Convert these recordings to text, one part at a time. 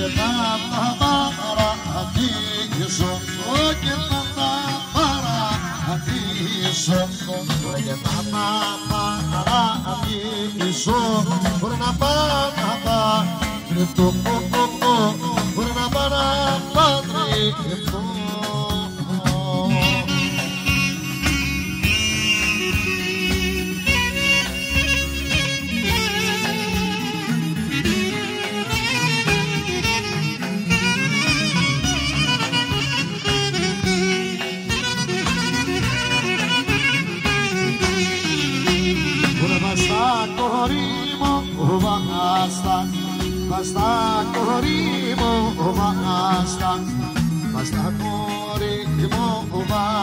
και να τα παρατήσω και να τα παρατήσω και να τα παρατήσω μπορεί να πάω να τα κρυφτώ μπορεί να πάω να πατρευτώ basta, basta corimo, basta, basta corimo, basta,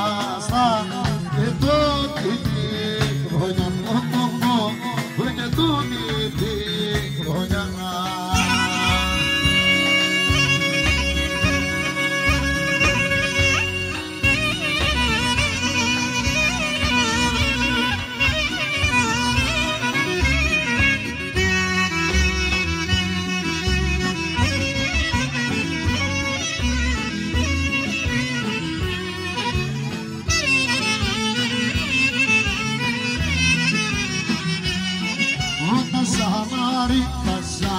καμάρι καζά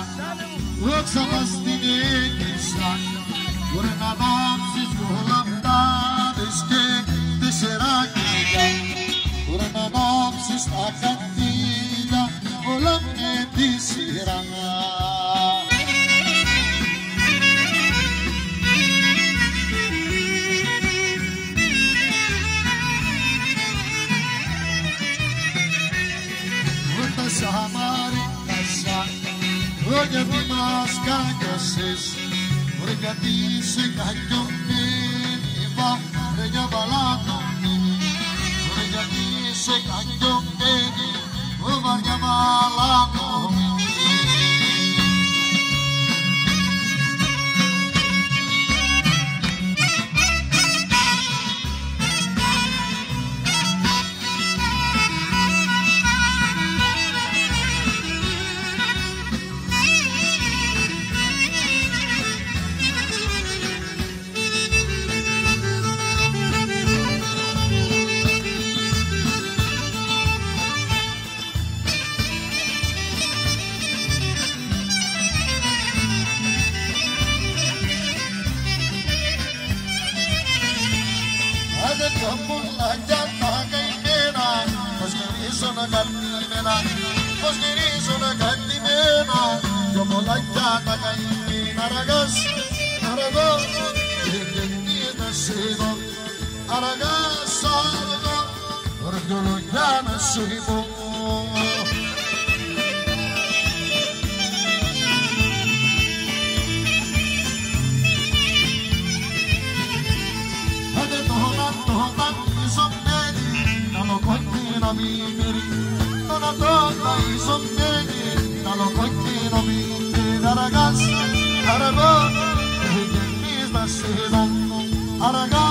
Δόξα μας την έγκυσα Μπορεί να ανάψεις δυο λαμπτάδες και τεσσερά κυριά Μπορεί να ανάψεις τα μας κάκασες Βρε γιατί σε κακιό μήνυμα Πως γυρίζουν κατημένα Δυο μολάκια τα καημένα Αργάς, αργό Και γεννείς να σε δω Αργάς, αργό Τώρα δυο λόγια να σου πω namimeri Ona i sommeri Dalo qualche nomine da ragazzi Da ragazzi E A